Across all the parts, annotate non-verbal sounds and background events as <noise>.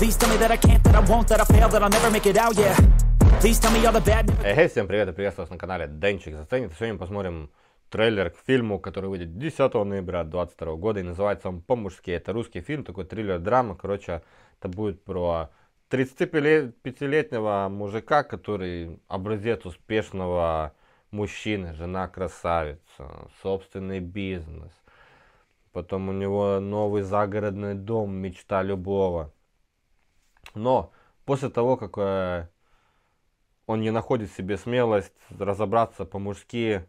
Please tell me that I can't, that I won't, that I fail, that I'll never make it out, yeah. Please tell me all the bad. Эй, всем привет и приветствую вас на канале Денчик заценит. Сегодня посмотрим трейлер к фильму, который выйдет 10 ноября 2022 года и называется он «По-мужски». Это русский фильм, такой триллер-драма. Короче, это будет про 35-летнего мужика, который образец успешного мужчины, жена красавица, собственный бизнес. Потом у него новый загородный дом, мечта любого. Но после того, как э, он не находит в себе смелость разобраться по-мужски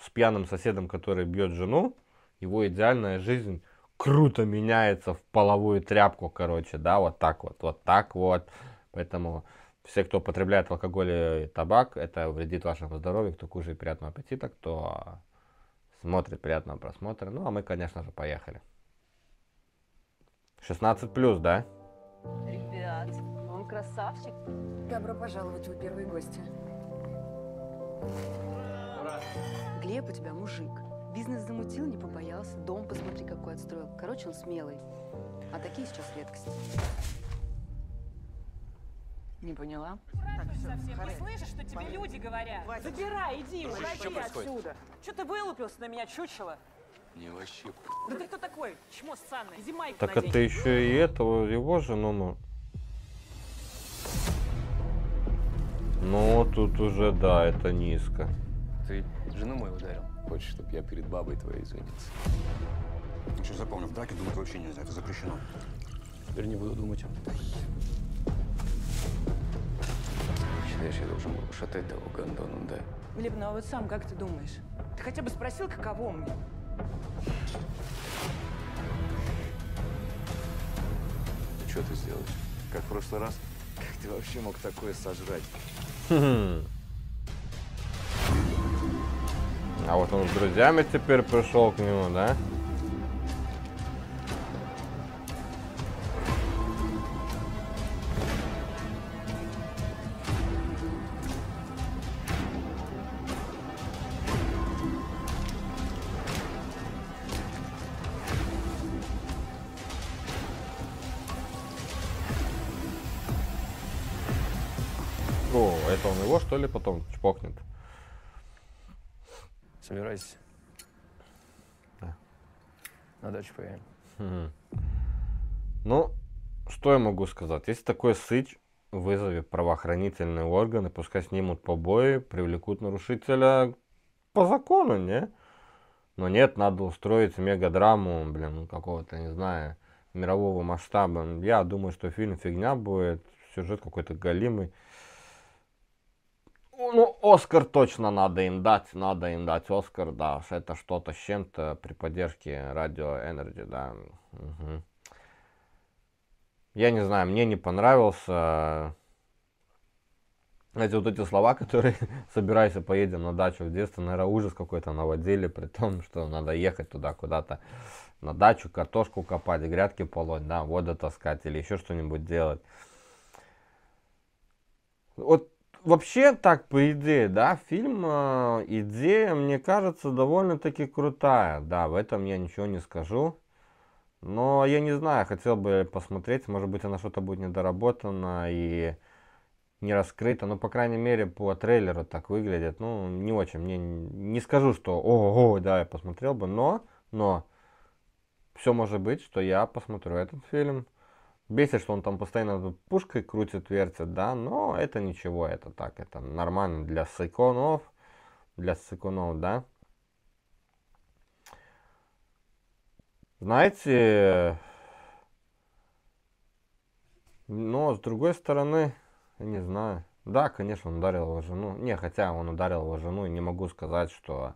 с пьяным соседом, который бьет жену, его идеальная жизнь круто меняется в половую тряпку, короче, да, вот так вот, вот так вот. Поэтому все, кто употребляет алкоголь и табак, это вредит вашему здоровью. Кто кушает приятного аппетита, кто смотрит приятного просмотра. Ну, а мы, конечно же, поехали. 16 плюс, да? Ребят, он красавчик. Добро пожаловать, вы первые гости. Глеб у тебя мужик. Бизнес замутил, не побоялся. Дом посмотри, какой отстроил. Короче, он смелый. А такие сейчас редкость. Не поняла? Совсем не слышишь, что тебе люди говорят? Забирай, иди, уходи отсюда. Что ты вылупился на меня, чучело? Не вообще. Да ты кто такой? Чмо ссаный. Иди майку Так надень. это еще и этого, его жену, ну. Ну, тут уже, да, это низко. Ты жену мою ударил? Хочешь, чтобы я перед бабой твоей извинился? Еще запомню, в драке думать вообще нельзя, это запрещено. Теперь не буду думать. Считаешь, я должен был шатать того гондону, да? Глеб, ну а вот сам как ты думаешь? Ты хотя бы спросил, каково мне? Что ты сделаешь? Как в прошлый раз? Как ты вообще мог такое сожрать? А вот он с друзьями теперь пришел к нему, да? О, это он его, что ли, потом чпокнет? Собирайся. Да. На дачу поедем. Мгм. Ну, что я могу сказать? Если такой сыч, вызови правоохранительные органы, пускай снимут побои, привлекут нарушителя по закону, не? Но нет, надо устроить мега-драму, блин, какого-то, не знаю, мирового масштаба. Я думаю, что фильм фигня будет, сюжет какой-то галимый. Ну, Оскар точно надо им дать, надо им дать Оскар, да, это что-то с чем-то при поддержке Радио Energy, да. Мгм. Я не знаю, мне не понравился эти вот эти слова, которые <laughs> собирайся, поедем на дачу в детстве, наверное, ужас какой-то наводили, при том, что надо ехать туда куда-то на дачу, картошку копать, грядки полоть, да, воду таскать или еще что-нибудь делать. Вот вообще так, по идее, да, фильм, э, идея, мне кажется, довольно-таки крутая. Да, в этом я ничего не скажу. Но я не знаю, хотел бы посмотреть, может быть, она что-то будет недоработана и не раскрыта. Ну, по крайней мере, по трейлеру так выглядит. Ну, не очень. Мне не скажу, что ого, да, я посмотрел бы, но, но, все может быть, что я посмотрю этот фильм. Бесит, что он там постоянно пушкой крутит, вертит, да, но это ничего, это так, это нормально для сыкунов, для сыкунов, да. Знаете, но с другой стороны, я не знаю. Да, конечно, он ударил его жену. Не, хотя он ударил его жену, и не могу сказать, что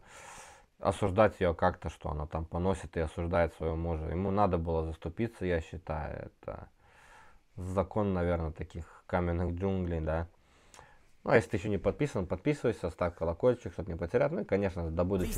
осуждать ее как-то, что она там поносит и осуждает своего мужа. Ему надо было заступиться, я считаю. Это закон, наверное, таких каменных джунглей, да. Ну, а если ты еще не подписан, подписывайся, ставь колокольчик, чтобы не потерять. Ну и, конечно, до будущих.